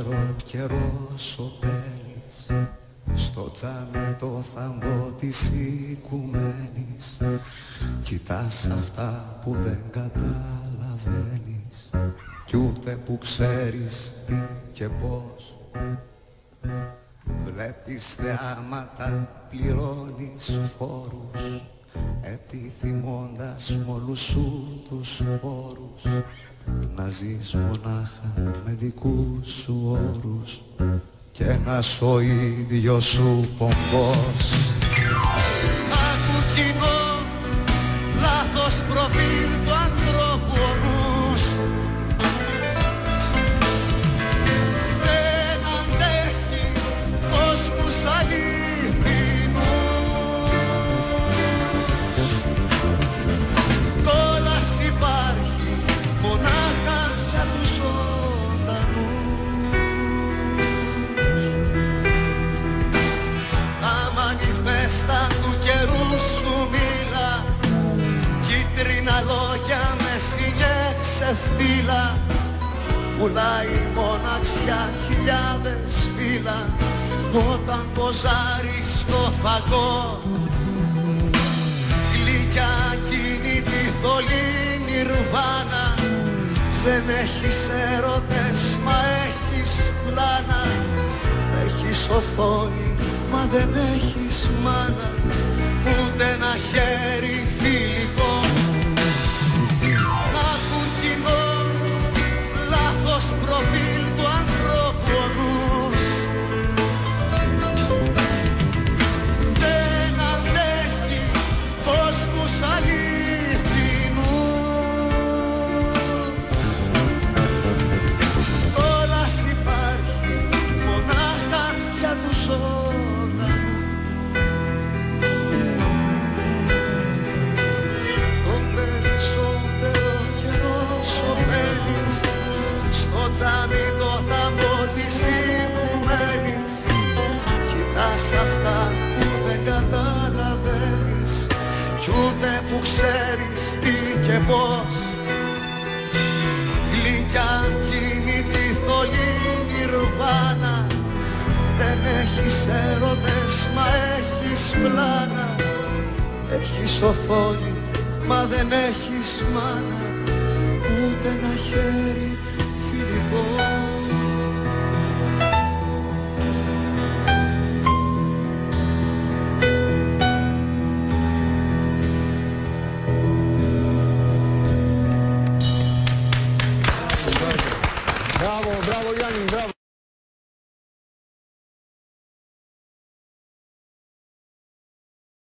περισσότερο καιρός σωπαίνεις στο τζάμι το θαμπό της οικουμένης. Κοιτάς αυτά που δεν καταλαβαίνεις. Κι ούτε που ξέρεις τι και πώς. Βλέπεις θεάματα, πληρώνεις φόρους Επιθυμώντας μόλους σου τους όρους Να ζεις μονάχα με δικούς σου όρους Και ένας ο ίδιος σου πομπός. Άκου κοινό, λάθος προφίλ Πουλάει μοναξιά χιλιάδες φύλλα Όταν ποζάρει στο φαγό. Γλυκιά εκείνη τη θολή νιρβάνα Δεν έχεις έρωτες μα έχεις πλάνα. Έχεις οθόνη μα δεν έχεις μάνα. Ούτε ένα χέρι Κι ούτε που ξέρεις τι και πώς. Γλυκιά εκείνη τη θολή νιρβάνα. Δεν έχεις έρωτες μα έχεις πλάνα. Έχεις οθόνη μα δεν έχεις μάνα. Ούτε ένα χέρι φιλικό